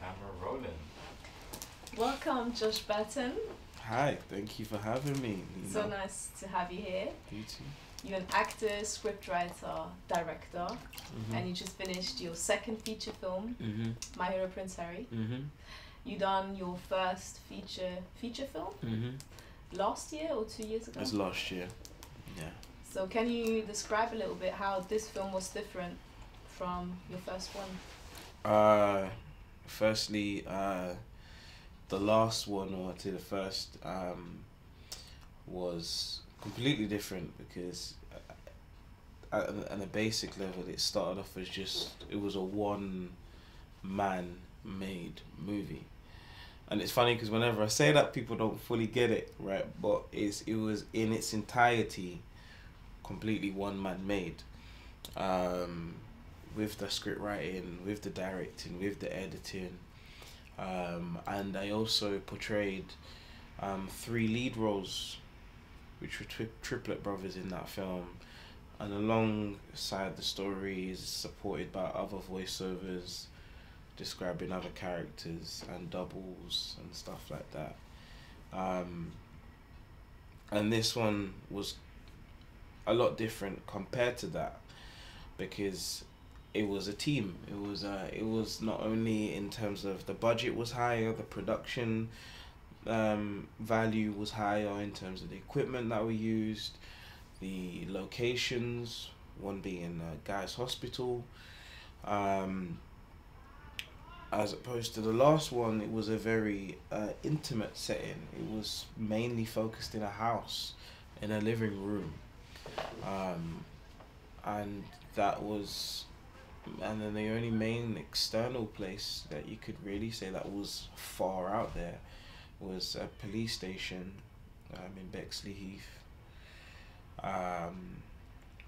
Camera rolling. Welcome, Josh Burton. Hi, thank you for having me. So nice to have you here. You too. You're an actor, scriptwriter, director, Mm-hmm. and you just finished your second feature film, mm-hmm. My Hero Prince Harry. Mm-hmm. You done your first feature feature film Mm-hmm. last year or two years ago. That's last year. Yeah. So can you describe a little bit how this film was different from your first one? Uh, firstly, uh, the last one or to the first um, was completely different because uh, at, at a basic level, it started off as just it was a one man made movie. And it's funny because whenever I say that, people don't fully get it, right? But it's it was in its entirety, completely one man made. Um, with the script writing, with the directing, with the editing. Um, and I also portrayed um, three lead roles, which were tri- triplet brothers in that film. And alongside the story is supported by other voiceovers describing other characters and doubles and stuff like that. Um, and this one was a lot different compared to that because it was a team. It was uh, it was not only in terms of the budget was higher, the production um, value was higher in terms of the equipment that we used, the locations. One being uh, Guy's Hospital. Um, as opposed to the last one, it was a very uh, intimate setting. It was mainly focused in a house, in a living room, um, and that was and then the only main external place that you could really say that was far out there was a police station um, in Bexleyheath, um,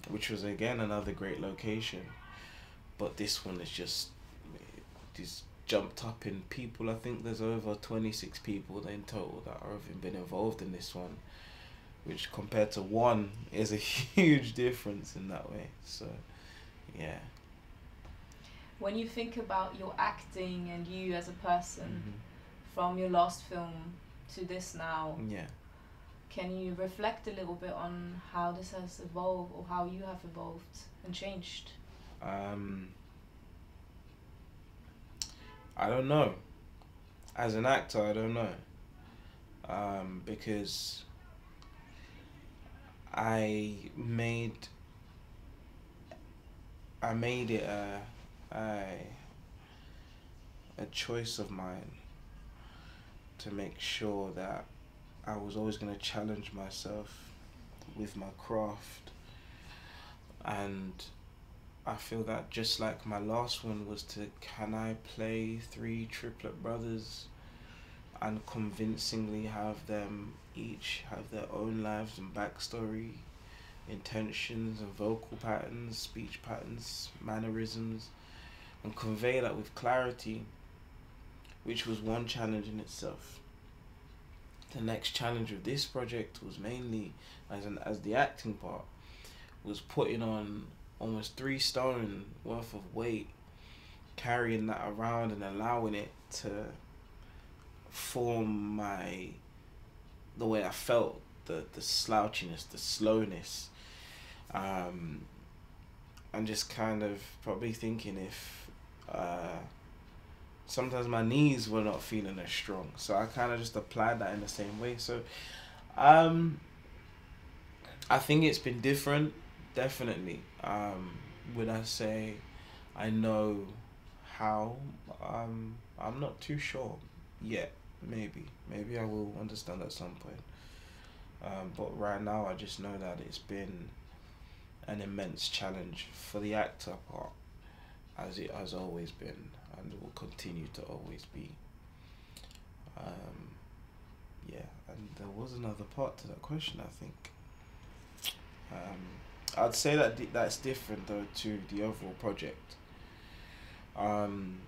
which was again another great location. But this one is just just jumped up in people. I think there's over 26 people in total that have been involved in this one, which compared to one is a huge difference in that way. So, yeah. When you think about your acting and you as a person Mhm. from your last film to this now, Yeah. can you reflect a little bit on how this has evolved or how you have evolved and changed? Um, I don't know. As an actor, I don't know. Um, because I made I made it a a a choice of mine to make sure that I was always going to challenge myself with my craft. And I feel that just like my last one was to can I play three triplet brothers and convincingly have them each have their own lives and backstory, intentions and vocal patterns, speech patterns, mannerisms, and convey that with clarity, which was one challenge in itself. The next challenge of this project was mainly as an as the acting part was putting on almost three stone worth of weight, carrying that around and allowing it to form my the way I felt, the the slouchiness, the slowness, um, and just kind of probably thinking if uh, sometimes my knees were not feeling as strong, so I kind of just applied that in the same way. So, um, I think it's been different, definitely. Um, would I say I know how? Um, I'm not too sure yet. Maybe, maybe I will understand at some point. Um, but right now, I just know that it's been an immense challenge for the actor part, as it has always been, and will continue to always be. Um, yeah, and there was another part to that question, I think. Um, I'd say that di- that's different though to the overall project. Um,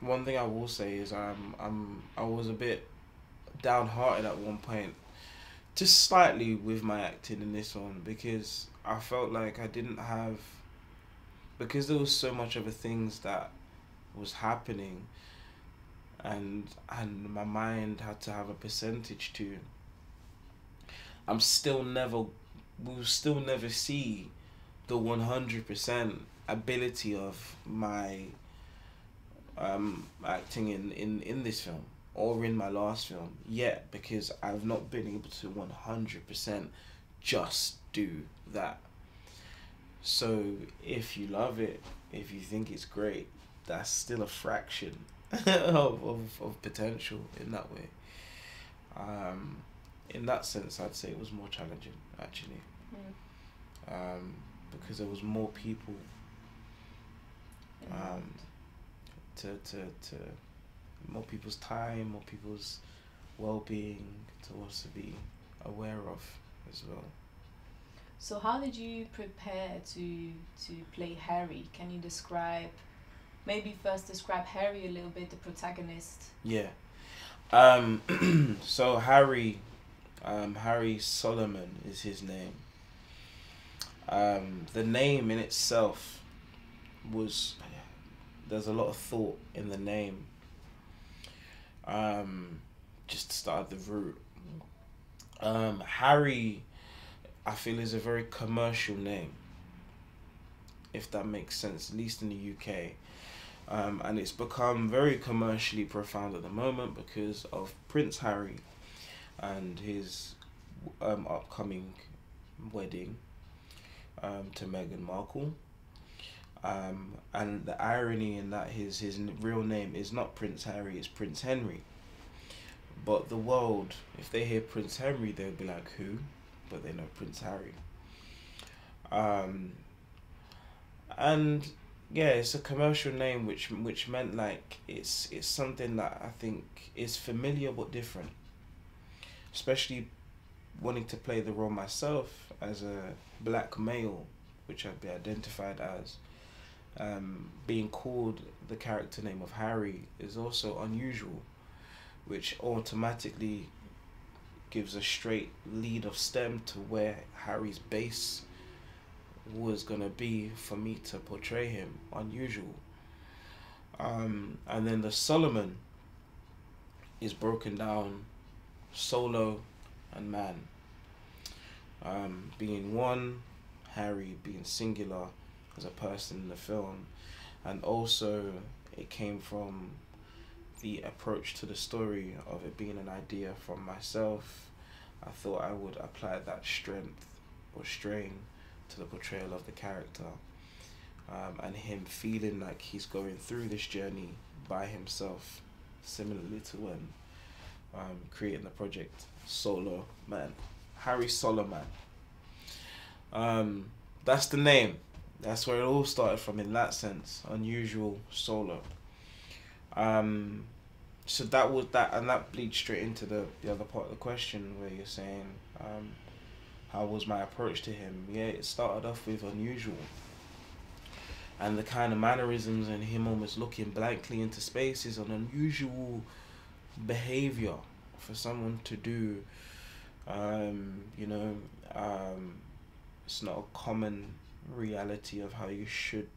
one thing I will say is I'm I'm I was a bit downhearted at one point, just slightly with my acting in this one because I felt like I didn't have because there was so much of the things that was happening and and my mind had to have a percentage to. I'm still never, we'll still never see, the one hundred percent ability of my. Um, acting in, in, in this film or in my last film yet because I've not been able to one hundred percent just do that. So if you love it, if you think it's great, that's still a fraction of, of, of potential in that way. Um, in that sense, I'd say it was more challenging actually, Mm. um, because there was more people um, to, to, to more people's time, more people's well-being to also be aware of as well. So how did you prepare to to play Harry? Can you describe maybe first describe Harry a little bit, the protagonist? Yeah. Um, so Harry, um, Harry Solomon is his name. Um, the name in itself was there's a lot of thought in the name. Um, just to start the root. Um, Harry, I feel is a very commercial name. If that makes sense, at least in the UK. Um, and it's become very commercially profound at the moment because of Prince Harry and his um, upcoming wedding um, to Meghan Markle. Um, and the irony in that his his real name is not Prince Harry, it's Prince Henry. But the world, if they hear Prince Henry, they'll be like, who? But they know Prince Harry. Um, and yeah, it's a commercial name, which which meant like it's it's something that I think is familiar but different. Especially wanting to play the role myself as a black male, which I'd be identified as. Um, being called the character name of Harry is also unusual, which automatically gives a straight lead of stem to where Harry's base was gonna be for me to portray him unusual. Um, and then the Solomon is broken down solo and man. Um, being one, Harry being singular as a person in the film, and also it came from the approach to the story of it being an idea from myself. I thought I would apply that strength or strain to the portrayal of the character um, and him feeling like he's going through this journey by himself similarly to when um, creating the project solo man harry solomon. Um, that's the name. That's where it all started from in that sense. Unusual solo um, so that was that and that bleeds straight into the, the other part of the question where you're saying um, how was my approach to him? Yeah, it started off with unusual. And the kind of mannerisms and him almost looking blankly into space is an unusual behavior for someone to do. Um, you know, um, it's not a common reality of how you should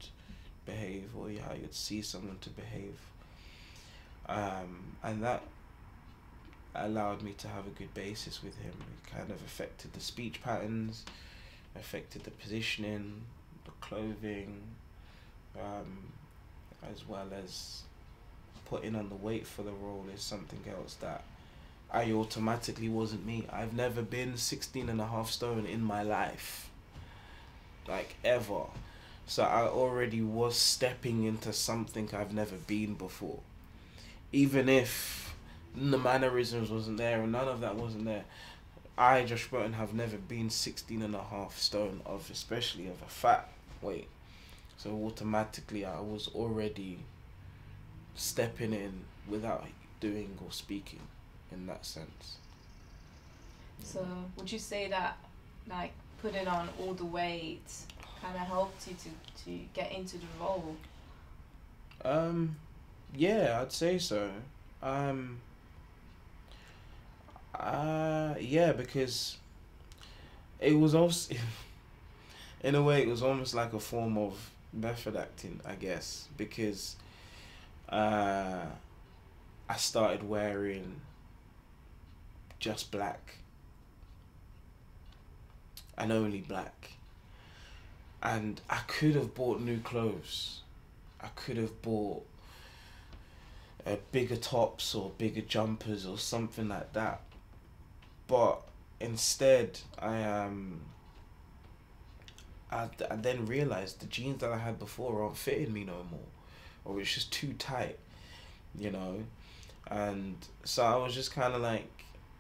behave or how you'd see someone to behave. Um, and that allowed me to have a good basis with him. It kind of affected the speech patterns, affected the positioning, the clothing, um, as well as putting on the weight for the role is something else that I automatically wasn't me. I've never been 16 and a half stone in my life. Like ever. So I already was stepping into something I've never been before. Even if the mannerisms wasn't there and none of that wasn't there. I, Josh Burton, have never been 16 and a half stone of, especially of a fat weight. So automatically I was already stepping in without doing or speaking in that sense. So would you say that like putting on all the weight kind of helped you to, to get into the role? Um, yeah, I'd say so. Um, uh, yeah, because it was also, in a way, it was almost like a form of method acting, I guess, because uh, I started wearing just black and only black. And I could have bought new clothes. I could have bought uh, bigger tops or bigger jumpers or something like that. But instead, I um. I, I then realized the jeans that I had before aren't fitting me no more, or it's just too tight, you know, and so I was just kind of like,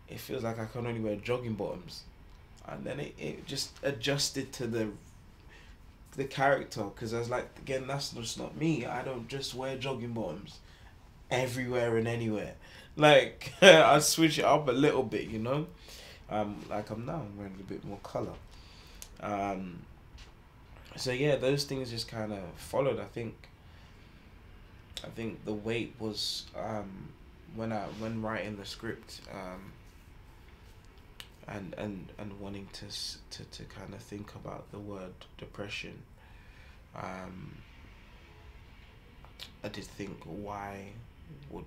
it feels like I can only wear jogging bottoms, and then it, it just adjusted to the the character because I was like, again, that's just not me. I don't just wear jogging bottoms everywhere and anywhere. Like I switch it up a little bit, you know. Um, like I'm now I'm wearing a bit more color. Um, so yeah, those things just kind of followed. I think. I think the weight was um, when I when writing the script um, and and and wanting to to to kind of think about the word depression. Um, I did think why would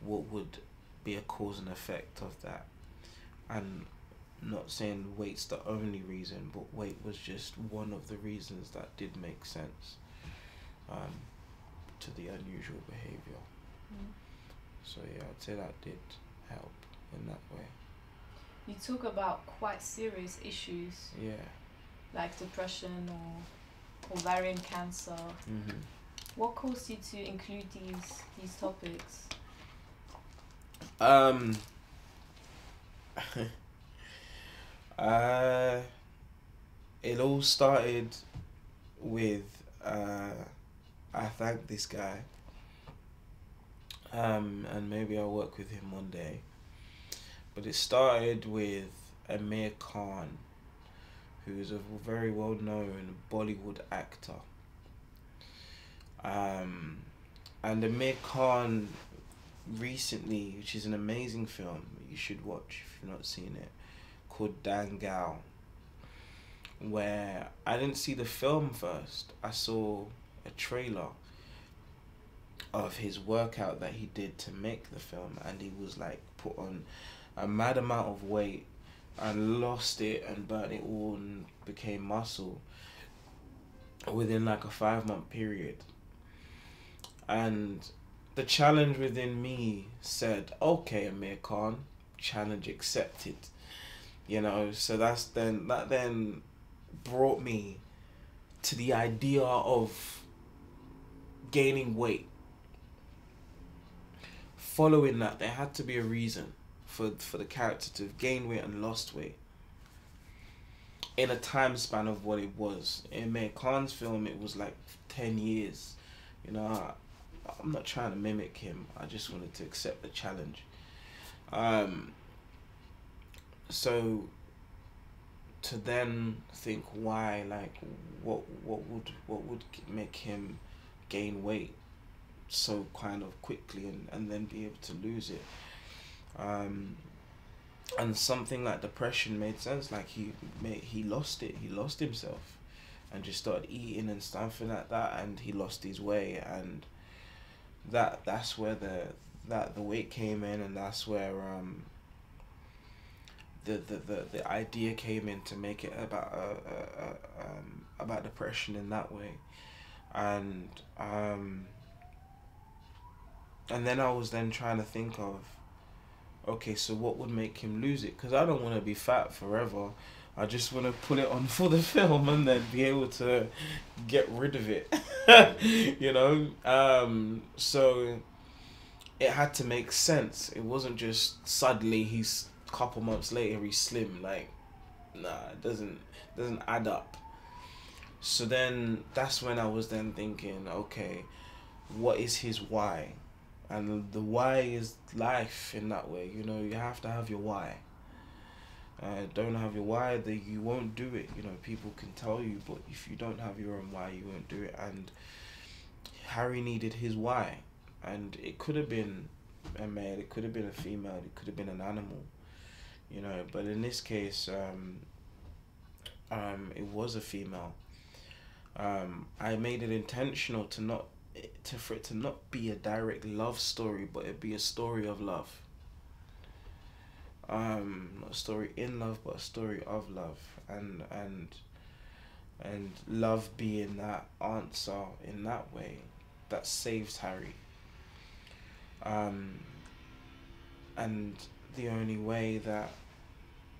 what would be a cause and effect of that, and not saying weight's the only reason, but weight was just one of the reasons that did make sense um, to the unusual behavior. Mm. So yeah, I'd say that did help in that way. You talk about quite serious issues Yeah. like depression or ovarian cancer. Mm-hmm. What caused you to include these these topics? Um. uh, it all started with uh, I thank this guy. Um, and maybe I'll work with him one day. But it started with Aamir Khan, who is a very well known Bollywood actor. Um, and Aamir Khan recently, which is an amazing film you should watch if you've not seen it, called Dangal. Where I didn't see the film first, I saw a trailer of his workout that he did to make the film, and he was like put on a mad amount of weight and lost it and burnt it all and became muscle within like a five month period. And the challenge within me said, okay, Aamir Khan, challenge accepted. You know, so that's then, that then brought me to the idea of gaining weight. Following that, there had to be a reason for, for the character to have gained weight and lost weight in a time span of what it was. In Aamir Khan's film, it was like 10 years. You know, I'm not trying to mimic him. I just wanted to accept the challenge. Um, so to then think why, like, what what would what would make him gain weight so kind of quickly and, and then be able to lose it. Um, and something like depression made sense. Like he made he lost it. He lost himself, and just started eating and something like that. And he lost his way, and that that's where the that the weight came in, and that's where um. The, the, the, the idea came in to make it about uh, uh, uh, um, about depression in that way, and um, and then I was then trying to think of okay, so what would make him lose it? Because I don't want to be fat forever. I just want to put it on for the film and then be able to get rid of it. you know? Um, so it had to make sense. It wasn't just suddenly he's a couple months later he's slim. Like, nah, it doesn't doesn't add up. So then that's when I was then thinking, okay, what is his why? and the why is life in that way you know you have to have your why uh, don't have your why then you won't do it. You know people can tell you but if you don't have your own why you won't do it. And harry needed his why. And it could have been a male it could have been a female it could have been an animal you know. But in this case um, um, it was a female. Um, i made it intentional to not to for it to not be a direct love story, but it be a story of love. Um, not a story in love, but a story of love, and and and love being that answer in that way that saves Harry. Um, and the only way that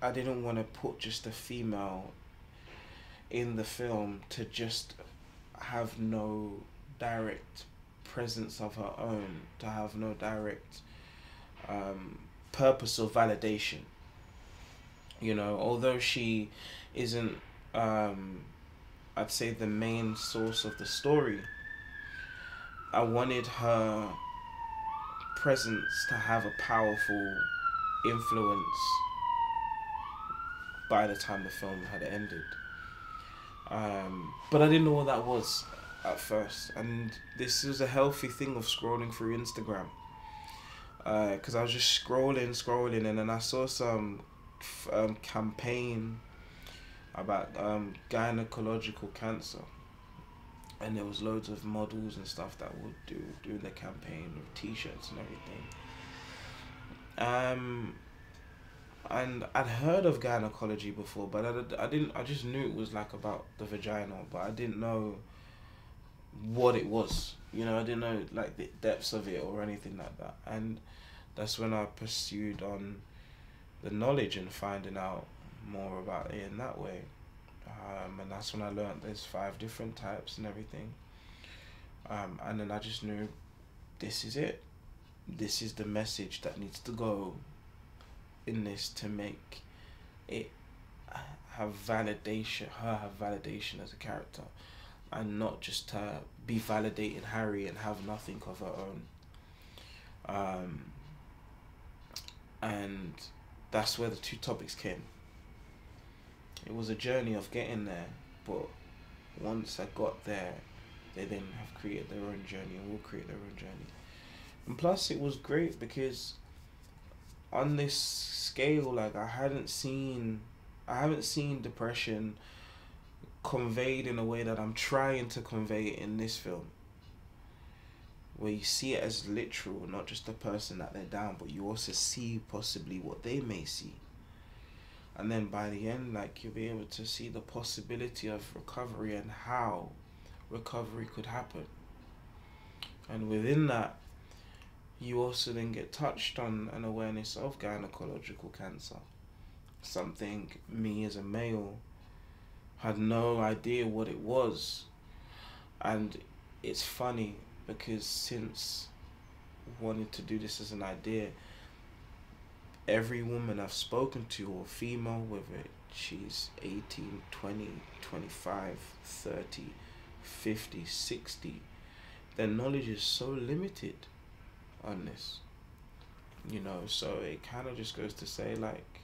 I didn't want to put just a female in the film to just have no direct presence of her own, to have no direct um, purpose or validation. You know, although she isn't, um, I'd say, the main source of the story, I wanted her presence to have a powerful influence by the time the film had ended. Um, but I didn't know what that was at first, and this was a healthy thing of scrolling through Instagram. Because uh, I was just scrolling, scrolling, and then I saw some um, campaign about um, gynecological cancer, and there was loads of models and stuff that would do doing the campaign with T-shirts and everything. Um, and I'd heard of gynecology before, but I, I didn't. I just knew it was like about the vagina, but I didn't know what it was. You know, I didn't know like the depths of it or anything like that. And that's when I pursued on the knowledge and finding out more about it in that way. Um, and that's when I learned there's five different types and everything. Um, and then I just knew this is it. This is the message that needs to go in this to make it have validation, her have validation as a character, and not just to be validating Harry and have nothing of her own. Um, and that's where the two topics came. It was a journey of getting there, but once I got there, they then have created their own journey and will create their own journey. And plus, it was great because on this scale, like I hadn't seen, I haven't seen depression conveyed in a way that I'm trying to convey in this film. Where you see it as literal, not just the person that they're down, but you also see possibly what they may see. And then by the end, like you'll be able to see the possibility of recovery and how recovery could happen. And within that, you also then get touched on an awareness of gynecological cancer. Something me as a male had no idea what it was. And it's funny because since wanting to do this as an idea, every woman I've spoken to, or female, whether she's 18, 20, 25, 30, 50, 60, their knowledge is so limited on this. You know, so it kind of just goes to say, like,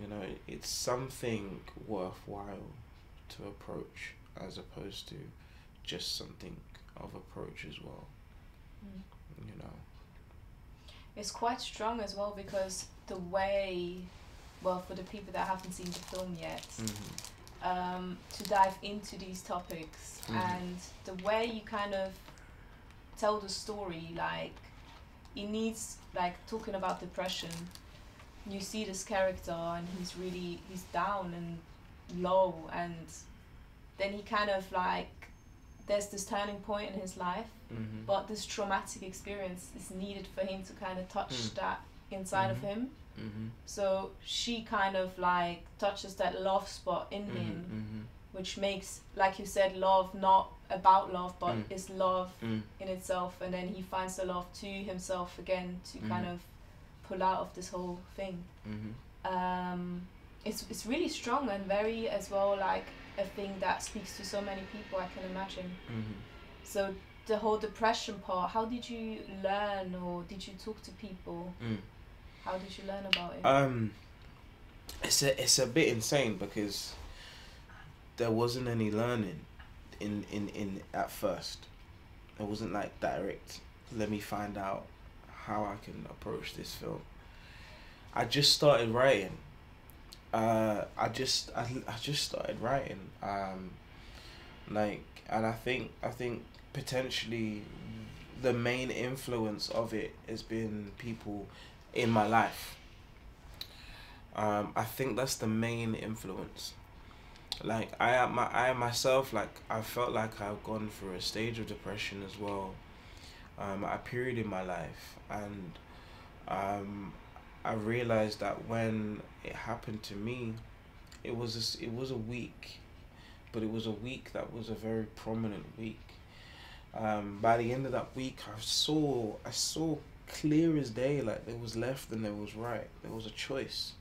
you know, it's something worthwhile to approach as opposed to just something of approach as well. Mm. You know. It's quite strong as well because the way, well, for the people that haven't seen the film yet, mm-hmm. um, to dive into these topics mm-hmm. and the way you kind of tell the story, like it needs like talking about depression you see this character and he's really he's down and low and then he kind of like there's this turning point in his life mm-hmm. but this traumatic experience is needed for him to kind of touch mm. that inside mm-hmm. of him mm-hmm. so she kind of like touches that love spot in mm-hmm. him mm-hmm which makes like you said love not about love but mm. is love mm. in itself and then he finds the love to himself again to mm-hmm. kind of pull out of this whole thing mm-hmm. um, it's, it's really strong and very as well like a thing that speaks to so many people i can imagine mm-hmm. so the whole depression part how did you learn or did you talk to people mm. how did you learn about it um it's a it's a bit insane because there wasn't any learning in in in at first. It wasn't like direct. Let me find out how I can approach this film. I just started writing. Uh, I just I, I just started writing. Um, like and i think i think potentially the main influence of it has been people in my life um i think that's the main influence like i my i myself like i felt like i've gone through a stage of depression as well um a period in my life and um i realized that when it happened to me it was a, it was a week but it was a week that was a very prominent week. Um, by the end of that week, I saw I saw clear as day like there was left and there was right. There was a choice.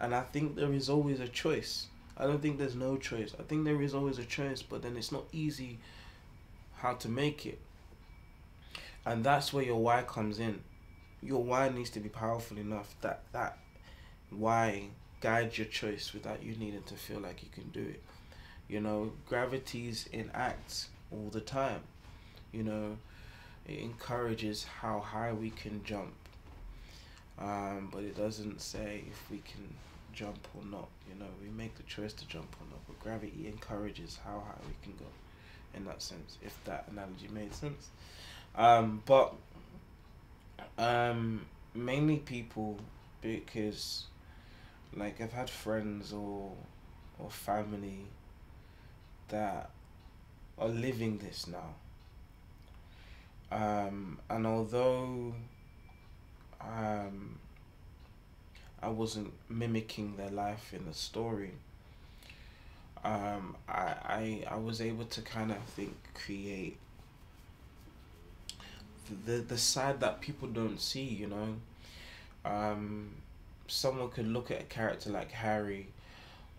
And I think there is always a choice. I don't think there's no choice. I think there is always a choice, but then it's not easy how to make it. And that's where your why comes in. Your why needs to be powerful enough that that why guides your choice without you needing to feel like you can do it. You know, gravity's in acts all the time. You know, it encourages how high we can jump. Um, but it doesn't say if we can jump or not. You know, we make the choice to jump or not. But gravity encourages how high we can go in that sense, if that analogy made sense. Um, but um, mainly people because like I've had friends or or family that are living this now. Um, and although um, I wasn't mimicking their life in the story, um, I, I I was able to kind of think create the the side that people don't see, you know. Um, someone could look at a character like Harry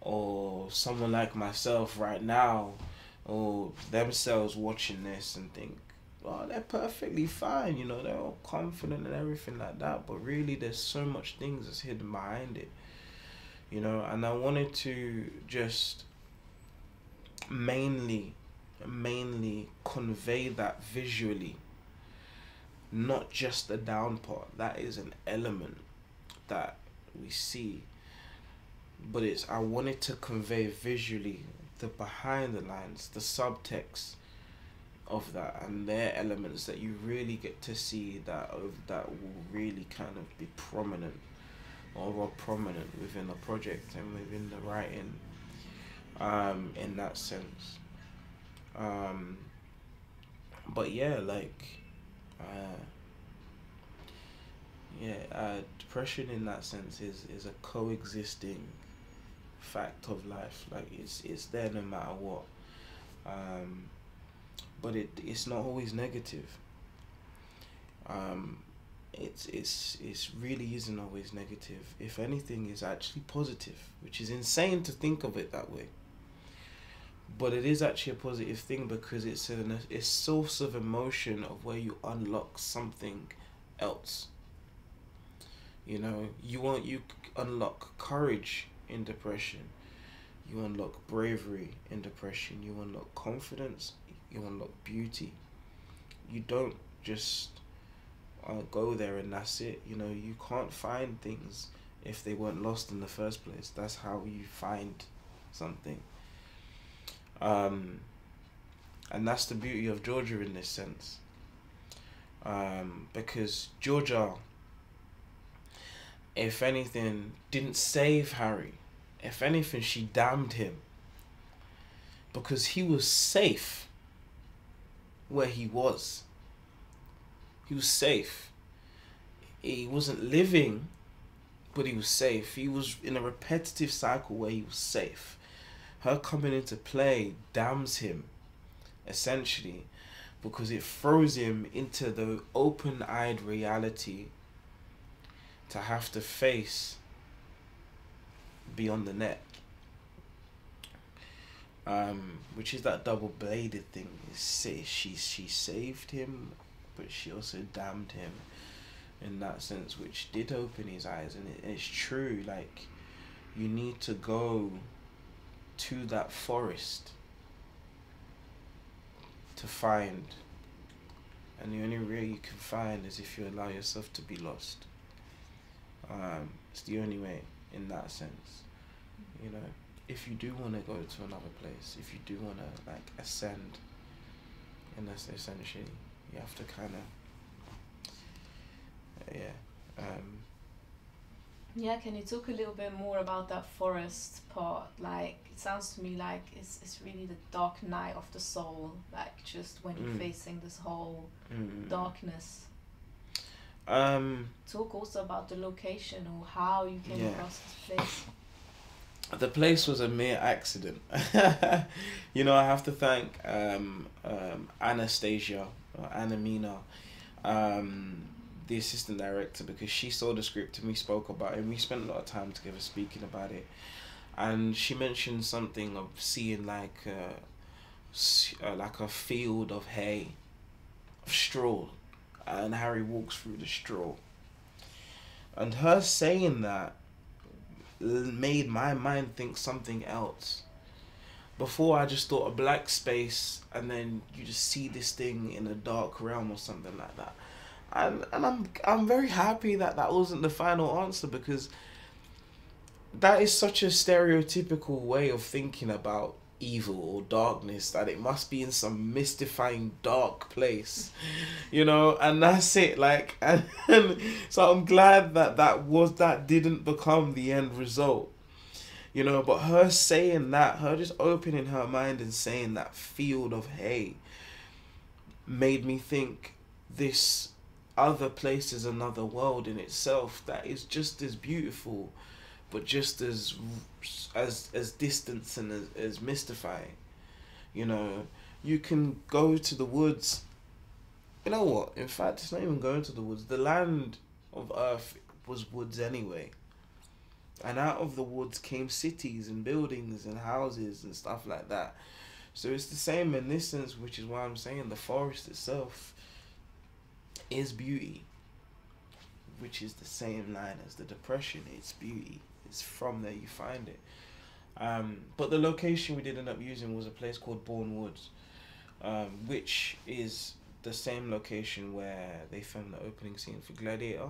or someone like myself right now or themselves watching this and think, well, they're perfectly fine, you know, they're all confident and everything like that. But really, there's so much things that's hidden behind it, you know. And I wanted to just mainly, mainly convey that visually, not just the down part. That is an element that we see but it's I wanted to convey visually the behind the lines, the subtext of that, and their elements that you really get to see that of that will really kind of be prominent or are prominent within the project and within the writing. Um, in that sense. Um, but yeah, like, uh, yeah, uh, depression in that sense is is a coexisting fact of life. Like it's it's there no matter what. Um, but it it's not always negative. Um, it's it's it's really isn't always negative. If anything, is actually positive, which is insane to think of it that way. But it is actually a positive thing because it's an a source of emotion of where you unlock something else you know, you want you unlock courage in depression. You unlock bravery in depression. You unlock confidence. You unlock beauty. You don't just uh, go there and that's it. You know, you can't find things if they weren't lost in the first place. That's how you find something. Um, and that's the beauty of Georgia in this sense. Um, because Georgia if anything, didn't save Harry. If anything, she damned him. Because he was safe where he was. He was safe. He wasn't living, but he was safe. He was in a repetitive cycle where he was safe. Her coming into play damns him, essentially, because it throws him into the open eyed reality to have to face beyond the net. Um, which is that double bladed thing. Say she she saved him, but she also damned him, in that sense, which did open his eyes, and it, it's true. Like, you need to go to that forest to find, and the only way you can find is if you allow yourself to be lost. Um, it's the only way in that sense, you know. if you do want to go to another place, if you do want to like ascend, and that's essentially you have to kind of yeah. Um, yeah, can you talk a little bit more about that forest part? Like, it sounds to me like it's, it's really the dark night of the soul, like just when you're Mm. facing this whole mm, darkness. Um, Talk also about the location or how you came Yeah. across this place. the place was a mere accident. you know, I have to thank um, um, Anastasia or Anamina, um, the assistant director, because she saw the script and we spoke about it. And we spent a lot of time together speaking about it. And she mentioned something of seeing like s- uh, like a field of hay, of straw, and Harry walks through the straw. And her saying that made my mind think something else. Before I just thought a black space, and then you just see this thing in a dark realm or something like that, and and I'm I'm very happy that that wasn't the final answer because that is such a stereotypical way of thinking about evil or darkness that it must be in some mystifying dark place you know and that's it like and, so i'm glad that that was that didn't become the end result you know but her saying that her just opening her mind and saying that field of hay made me think this other place is another world in itself that is just as beautiful but just as as as distant and as, as mystifying. You know you can go to the woods. You know what? In fact it's not even going to the woods. The land of earth was woods anyway. And out of the woods came cities and buildings and houses and stuff like that. So it's the same in this sense which is why i'm saying the forest itself is beauty which is the same line as the depression it's beauty it's from there you find it um, but the location we did end up using was a place called Bourne Woods, um, which is the same location where they filmed the opening scene for Gladiator.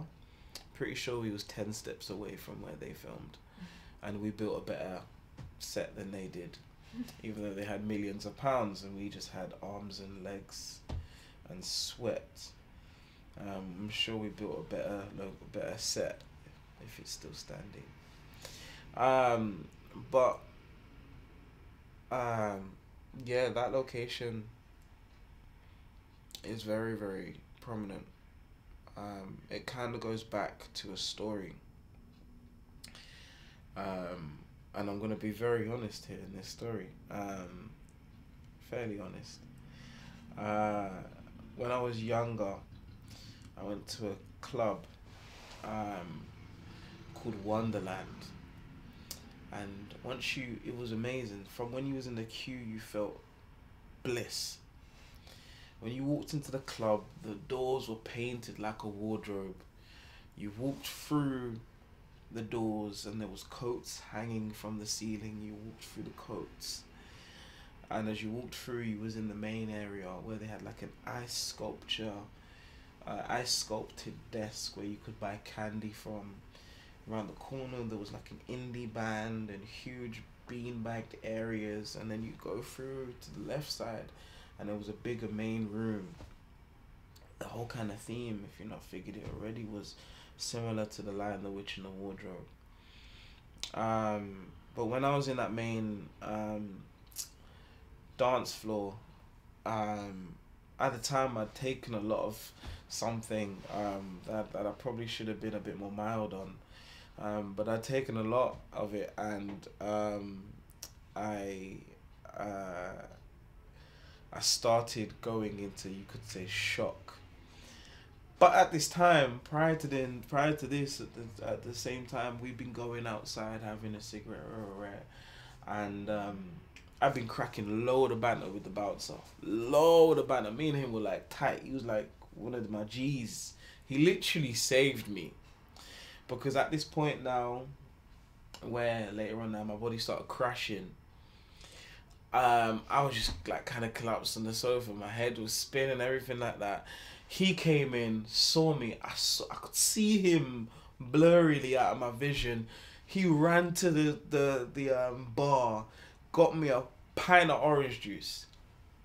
Pretty sure we was ten steps away from where they filmed, and we built a better set than they did, even though they had millions of pounds and we just had arms and legs, and sweat. Um, I'm sure we built a better, lo- better set, if it's still standing. Um, but um, yeah, that location is very very prominent. Um, it kind of goes back to a story. Um, and I'm gonna be very honest here in this story. Um, fairly honest. Uh, when I was younger, I went to a club um, called Wonderland. And once you it was amazing. From when you was in the queue you felt bliss. When you walked into the club the doors were painted like a wardrobe. You walked through the doors and there was coats hanging from the ceiling. You walked through the coats. And as you walked through you was in the main area where they had like an ice sculpture uh, ice sculpted desk where you could buy candy from. Around the corner there was like an indie band and huge bean-bagged areas and then you go through to the left side and there was a bigger main room. The whole kind of theme if you're not figured it already was similar to the lion the witch and the wardrobe. Um but when i was in that main um dance floor um at the time i'd taken a lot of something um that, that i probably should have been a bit more mild on um, but I'd taken a lot of it and um, I uh, I started going into you could say shock. But at this time, prior to then, prior to this, at the, at the same time, we've been going outside having a cigarette or a rare, and um, I've been cracking load of banter with the bouncer, load of banter. Me and him were like tight. He was like one of my G's. He literally saved me. Because at this point now where later on now my body started crashing um i was just like kind of collapsed on the sofa. My head was spinning everything like that. He came in saw me. I saw i could see him blurrily out of my vision. He ran to the the the um, bar, got me a pint of orange juice.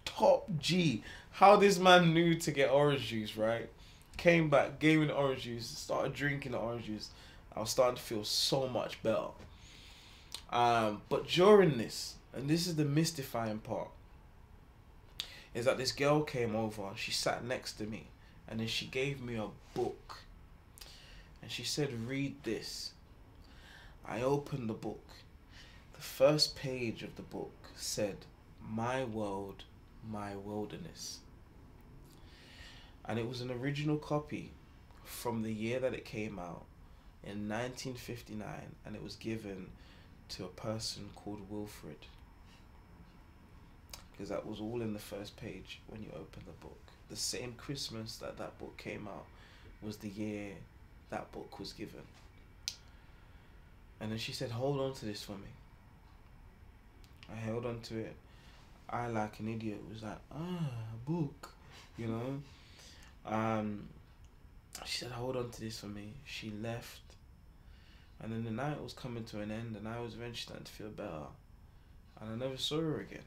Top G. How this man knew to get orange juice, right? Came back, gave me the orange juice, started drinking the orange juice. I was starting to feel so much better. Um, but during this, and this is the mystifying part, is that this girl came over, she sat next to me, and then she gave me a book. And she said, Read this. I opened the book. The first page of the book said, My world, my wilderness. And it was an original copy from the year that it came out in 1959, and it was given to a person called Wilfred. Because that was all in the first page when you open the book. The same Christmas that that book came out was the year that book was given. And then she said, Hold on to this for me. I held on to it. I, like an idiot, was like, Ah, a book, you know? Um, she said, Hold on to this for me. She left. And then the night was coming to an end, and I was eventually starting to feel better. And I never saw her again.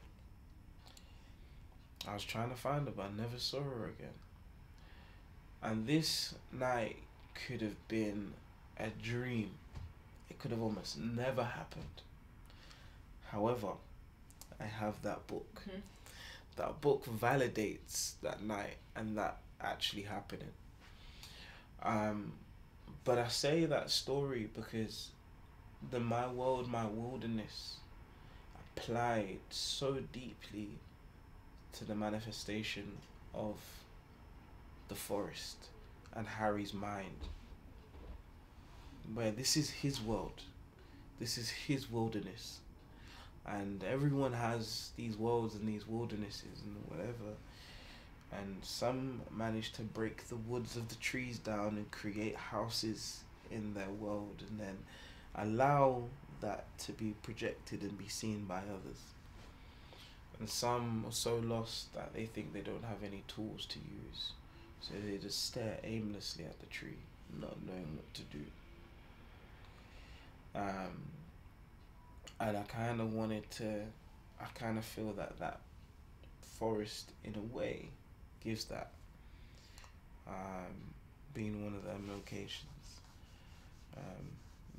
I was trying to find her, but I never saw her again. And this night could have been a dream. It could have almost never happened. However, I have that book. Mhm. That book validates that night and that actually happening. Um, but I say that story because the My World, My Wilderness applied so deeply to the manifestation of the forest and Harry's mind. Where this is his world, this is his wilderness, and everyone has these worlds and these wildernesses and whatever. And some manage to break the woods of the trees down and create houses in their world, and then allow that to be projected and be seen by others. And some are so lost that they think they don't have any tools to use. So they just stare aimlessly at the tree, not knowing what to do. Um, and I kind of wanted to, I kind of feel that that forest, in a way, gives that. Um, being one of them locations. Um,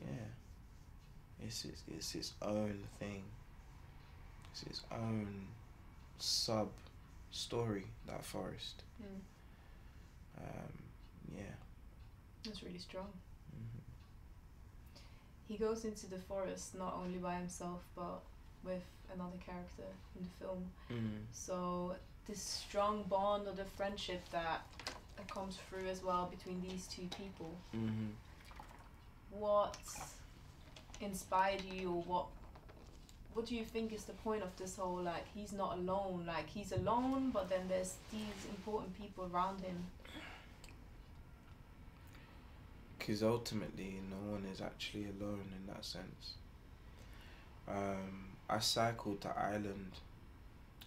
yeah. It's its, it's its own thing. It's its own sub story, that forest. Mm. Um, yeah. That's really strong. He goes into the forest not only by himself but with another character in the film. Mm. So this strong bond or the friendship that, comes through as well between these two people. hmm What inspired you or what what do you think is the point of this whole like he's not alone like he's alone but then there's these important people around him Because ultimately, no one is actually alone in that sense. Um, I cycled to Ireland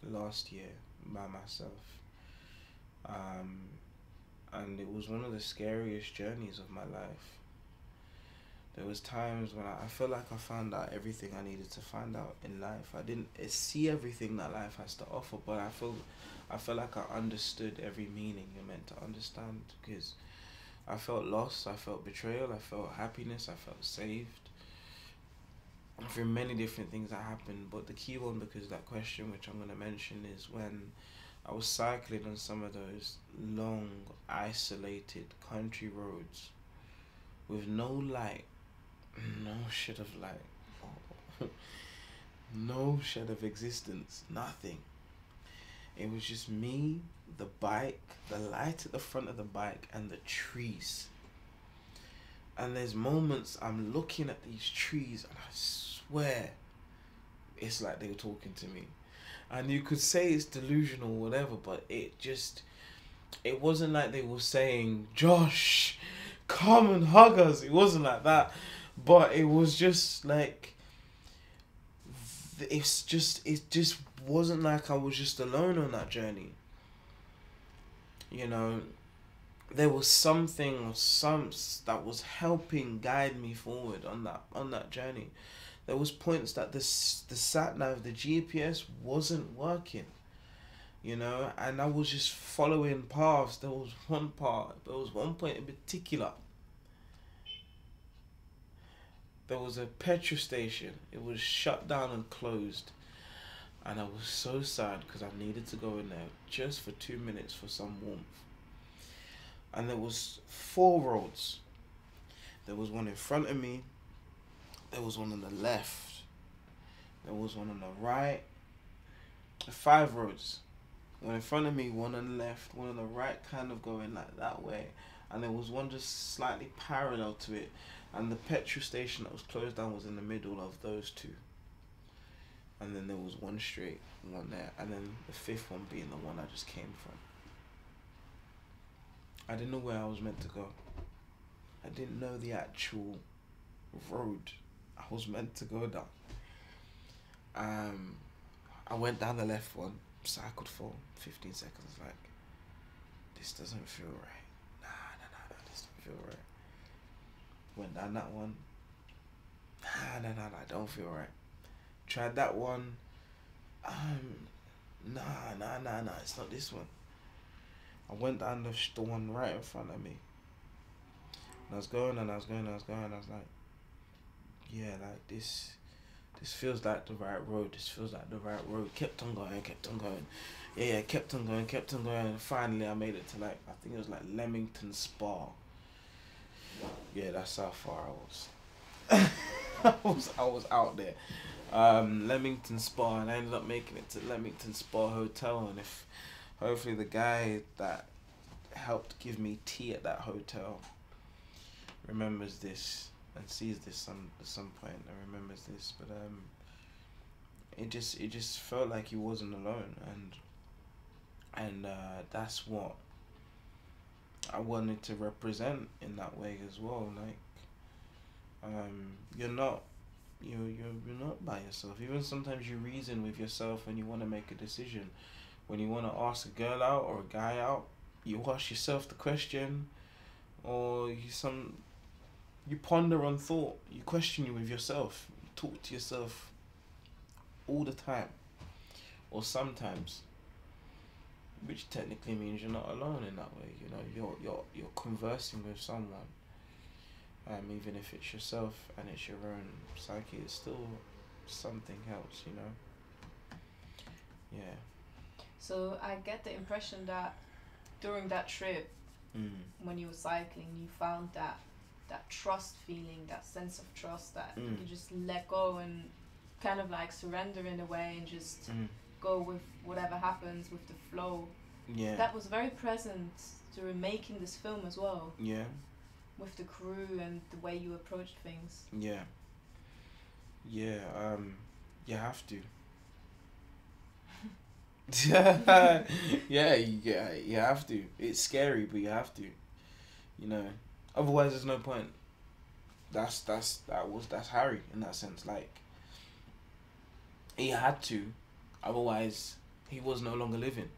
last year by myself. Um, and it was one of the scariest journeys of my life. There was times when I, I felt like I found out everything I needed to find out in life. I didn't uh, see everything that life has to offer, but I felt I felt like I understood every meaning you're meant to understand because I felt lost, I felt betrayal, I felt happiness, I felt saved. Through many different things that happened, but the key one because that question which I'm gonna mention is when I was cycling on some of those long, isolated country roads with no light, no shed of light, no shed of existence, nothing. It was just me, the bike, the light at the front of the bike, and the trees. And there's moments I'm looking at these trees, and I swear it's like they were talking to me. And you could say it's delusional, whatever, but it just, it wasn't like they were saying, Josh, come and hug us. It wasn't like that. But it was just like, it's just, it just wasn't like I was just alone on that journey. You know, there was something or some that was helping guide me forward on that on that journey. There was points that the s- the sat nav, the GPS wasn't working. You know, and I was just following paths. There was one part, there was one point in particular. There was a petrol station. It was shut down and closed. And I was so sad because I needed to go in there just for two minutes for some warmth. And there was four roads. There was one in front of me. There was one on the left. There was one on the right. Five roads. One in front of me, one on the left, one on the right, kind of going like that way. And there was one just slightly parallel to it. And the petrol station that was closed down was in the middle of those two. And then there was one straight, one there, and then the fifth one being the one I just came from. I didn't know where I was meant to go. I didn't know the actual road I was meant to go down. Um, I went down the left one, cycled for 15 seconds, like, this doesn't feel right. Nah, nah, nah, nah, this doesn't feel right. Went down that one. Nah, nah, nah, nah, don't feel right. Tried that one. Um, nah, nah, nah, nah, it's not this one. I went down the, the one right in front of me. And I was going and I was going and I was going and I was like, yeah, like this, this feels like the right road. This feels like the right road. Kept on going, kept on going. Yeah, yeah, kept on going, kept on going. And finally, I made it to like, I think it was like Leamington Spa. Yeah, that's how far I was. I was, I was out there. Um, Leamington Spa, and I ended up making it to Leamington Spa Hotel. And if hopefully the guy that helped give me tea at that hotel remembers this and sees this some at some point and remembers this but um it just it just felt like he wasn't alone and and uh that's what I wanted to represent in that way as well like um you're not you you're, you're not by yourself. Even sometimes you reason with yourself when you want to make a decision. When you want to ask a girl out or a guy out you ask yourself the question or you some you ponder on thought. You question you with yourself. You talk to yourself all the time or sometimes which technically means you're not alone in that way. You know you're you're you're conversing with someone um even if it's yourself and it's your own psyche it's still something else you know yeah So I get the impression that during that trip, mm. when you were cycling, you found that that trust feeling, that sense of trust that Mm. you just let go and kind of like surrender in a way and just Mm. go with whatever happens with the flow. yeah That was very present during making this film as well, yeah with the crew and the way you approached things. Yeah. Yeah, um you have to. yeah, you yeah, you have to. It's scary, but you have to. You know. Otherwise there's no point. That's that's that was that's Harry in that sense. Like he had to, otherwise he was no longer living.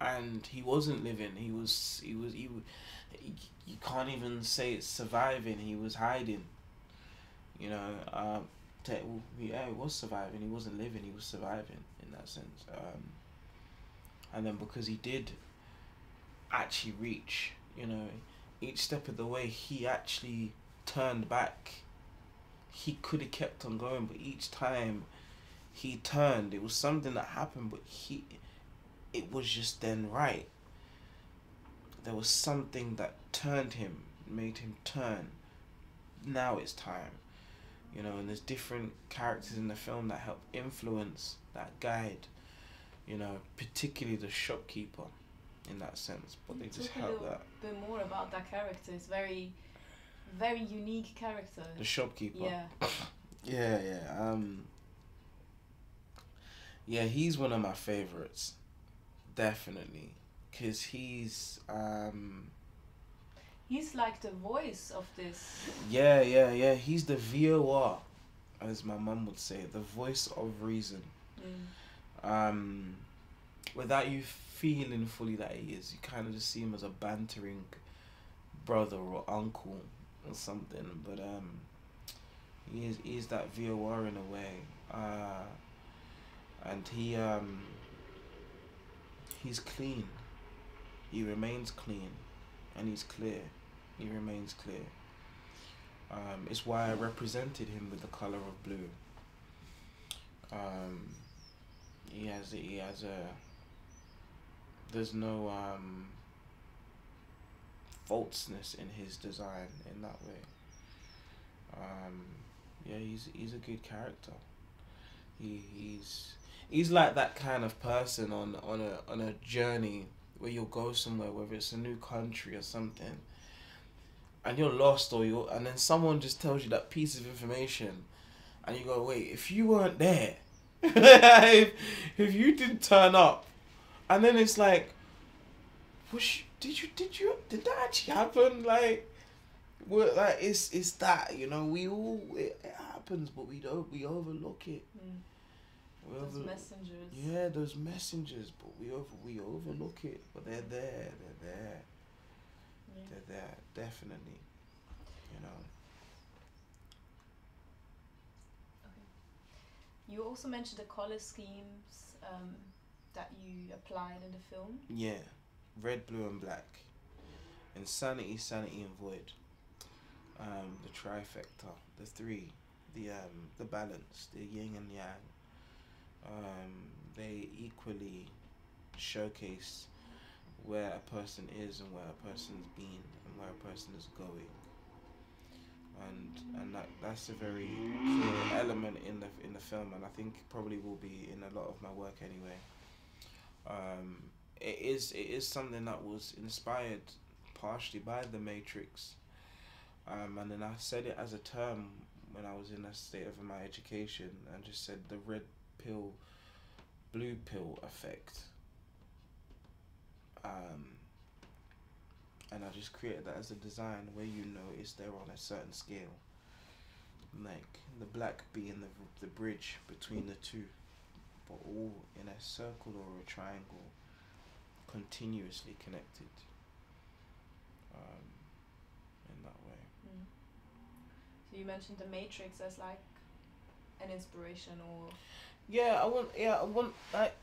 And he wasn't living. He was he was he, wa- he you can't even say it's surviving. He was hiding. You know, um, te- yeah, he was surviving. He wasn't living. He was surviving in that sense. Um, and then because he did actually reach, you know, each step of the way, he actually turned back. He could have kept on going, but each time he turned, it was something that happened, but he, it was just then right there was something that turned him, made him turn. Now it's time. You know, and there's different characters in the film that help influence that guide. You know, particularly the shopkeeper in that sense. But they just a help that. bit more about that character. It's very, very unique character. The shopkeeper. Yeah. Yeah, yeah. Um Yeah, he's one of my favorites. Definitely. Cause he's um He's like the voice of this. Yeah, yeah, yeah. He's the VOR, as my mum would say, the voice of reason. Mm. Um, without you feeling fully that he is, you kind of just see him as a bantering brother or uncle or something. But um, he is he is that VOR in a way. Uh, and he um he's clean. He remains clean, and he's clear. He remains clear. Um, it's why I represented him with the color of blue. Um, he has he has a. There's no um. Falseness in his design in that way. Um, yeah, he's he's a good character. He he's he's like that kind of person on on a on a journey where you'll go somewhere, whether it's a new country or something, and you're lost or you're, and then someone just tells you that piece of information, and you go, wait, if you weren't there, if, if you didn't turn up, and then it's like, was did you did you did that actually happen? Like, what like it's it's that you know we all it, it happens, but we don't we overlook it. Mm. We Those over- messengers. yeah, those messengers, but we over we overlook it. But they're there, they're there, Yeah. they're there, definitely. You know. You also mentioned the color schemes um, that you applied in the film. Yeah, red, blue, and black. Insanity, sanity, and void. Um, the trifecta, the three, the um, the balance, the yin and yang. Um, they equally showcase where a person is and where a person's been and where a person is going. And and that that's a very clear element in the in the film, and I think probably will be in a lot of my work anyway. Um, it is it is something that was inspired partially by the Matrix, um, and then I said it as a term when I was in a state of my education, and just said the red pill, blue pill effect. Um, and I just created that as a design where you notice they're on a certain scale, like the black being the the bridge between the two, but all in a circle or a triangle, continuously connected. Um, in that way. Mm. So you mentioned the Matrix as like an inspiration or Yeah, I want. Yeah, I want. Like,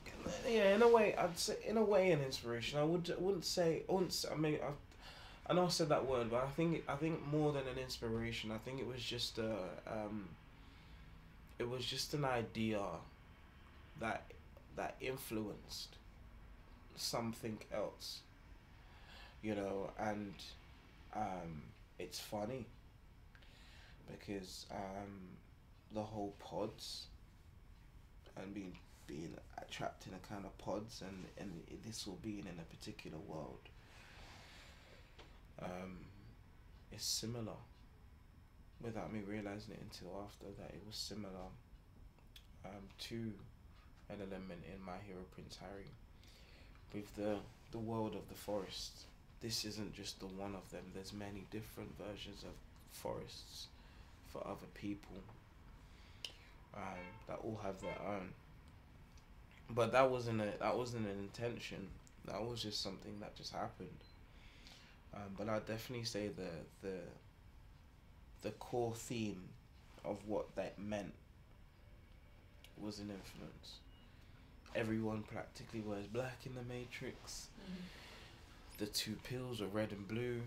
yeah, in a way, I'd say, in a way, an inspiration. I would. I wouldn't say. I I mean, I, I know I said that word, but I think. I think more than an inspiration. I think it was just a. Um, it was just an idea. That, that influenced. Something else. You know, and, um, it's funny. Because um, the whole pods and being being trapped in a kind of pods and and this will being in a particular world. Um is similar without me realizing it until after that. It was similar um to an element in my hero prince harry with the the world of the forest. This isn't just the one of them. There's many different versions of forests for other people um, that all have their own. But that wasn't a that wasn't an intention. That was just something that just happened. Um, but I'd definitely say the the the core theme of what that meant was an influence. Everyone practically wears black in the Matrix. The two pills are red and blue.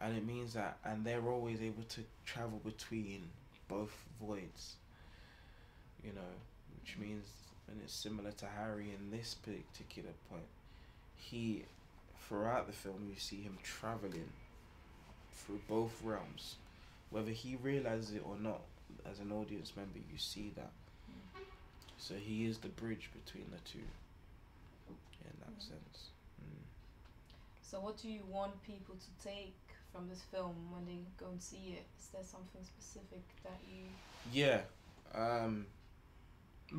And it means that, and they're always able to travel between both voids. You know, which means, and it's similar to Harry in this particular point. He, throughout the film, you see him traveling through both realms, whether he realizes it or not. As an audience member, you see that. So he is the bridge between the two. In that Mm. sense. Mm. So what do you want people to take from this film when they go and see it? Is there something specific that you Yeah. Um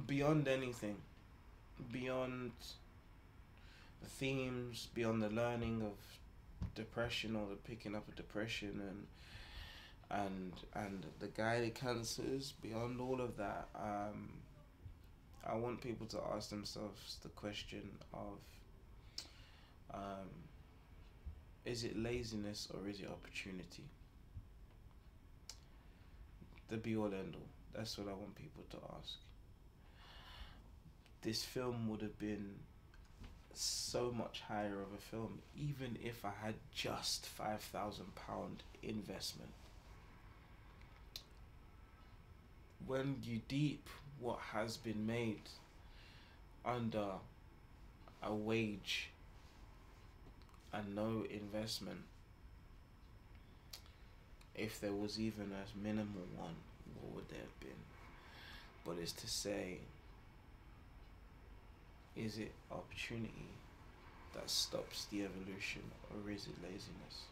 beyond anything. Beyond the themes, beyond the learning of depression or the picking up of depression and and and the guided cancers, beyond all of that, um I want people to ask themselves the question of um, is it laziness or is it opportunity? The be all end all. That's what I want people to ask. This film would have been so much higher of a film, even if I had just five thousand pound investment. When you deep what has been made under a wage and no investment, if there was even a minimal one, what would there have been? But it's to say is it opportunity that stops the evolution or is it laziness?